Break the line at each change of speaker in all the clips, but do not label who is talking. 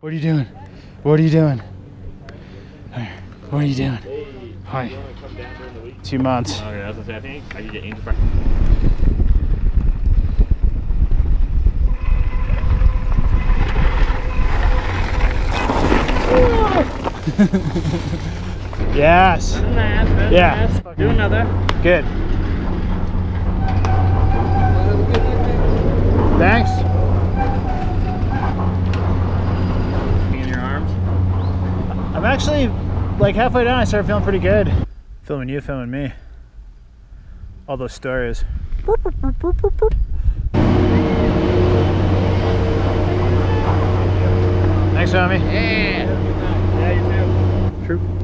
What are you doing? What are you doing? What are you doing? Hi. Two months.
Oh, yeah, I think I could get Angel Fire.
Yes. Yeah.
Do another.
Good. Thanks. Actually like halfway down. I started feeling pretty good. Filming you, filming me. All those stories. Thanks, Tommy.
Yeah. Yeah, you too.
True.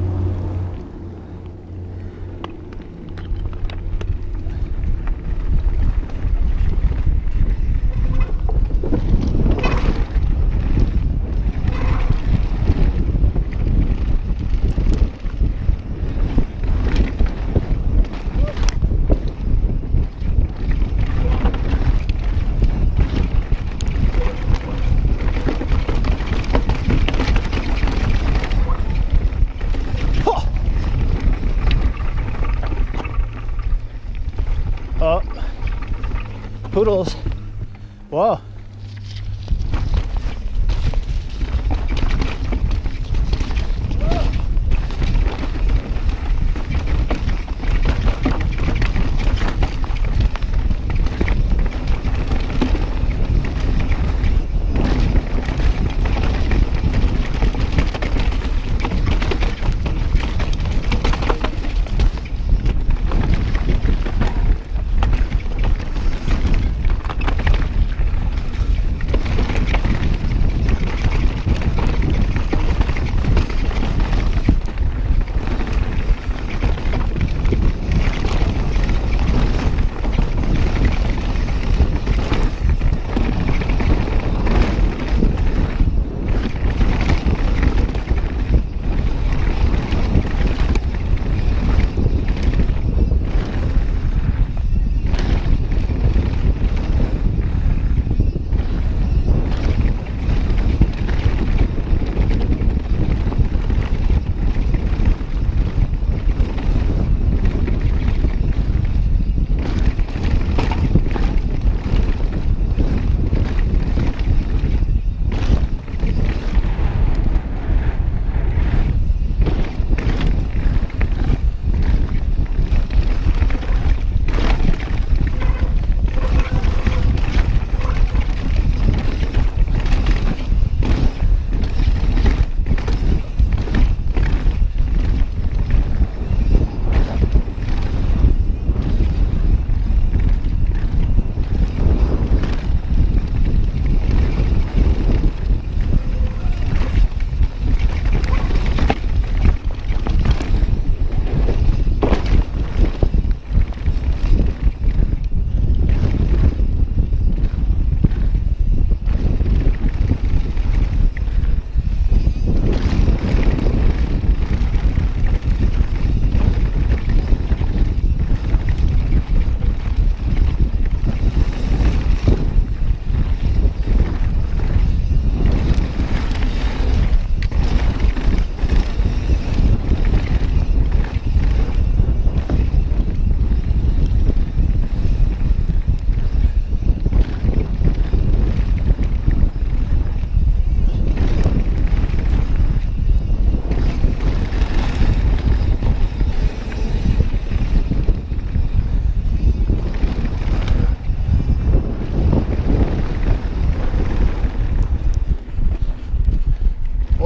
Oh, poodles. Whoa.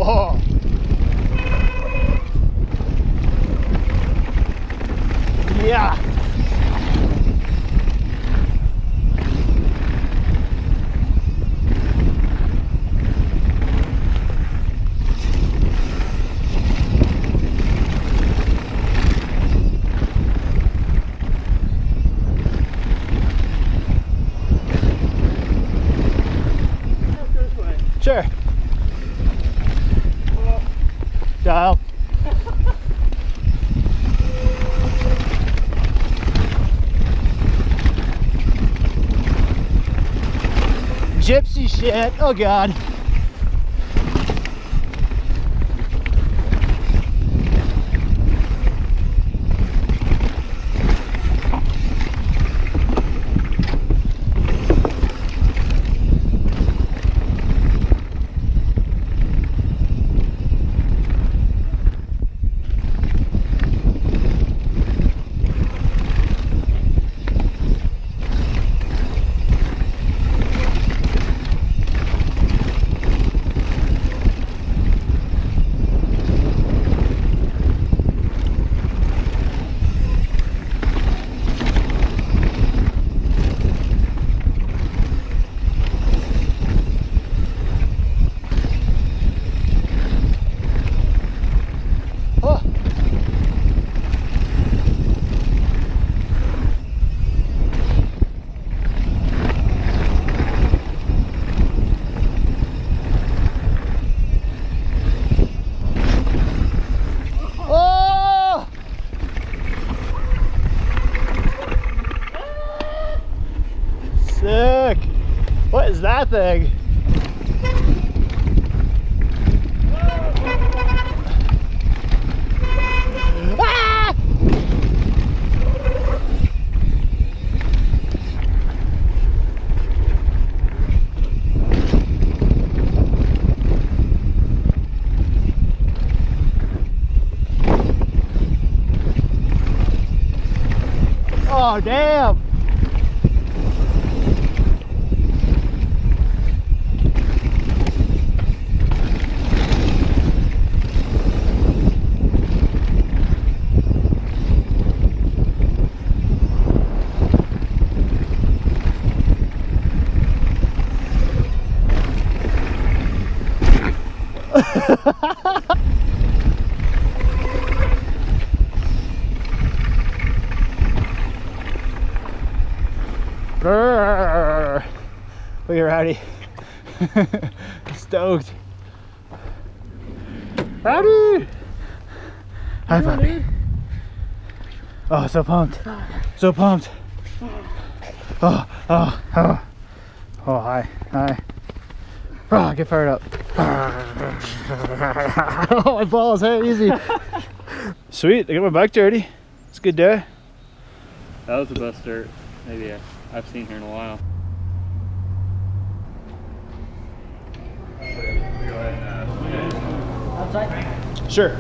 Whoa. Yeah. Sure. Gypsy shit. Oh god. Thing. Ah! Oh, damn. Brrr. Look at Rowdy. Stoked. Rowdy! High five. Oh, so pumped. So pumped. Oh, oh, oh. Oh, oh hi. Hi. Oh, get fired up. oh, my balls. Hey, easy. Sweet. I got my bike dirty. It's a good day.
That was the best dirt maybe I- I've seen here in a while.
Sure.